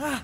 Ah!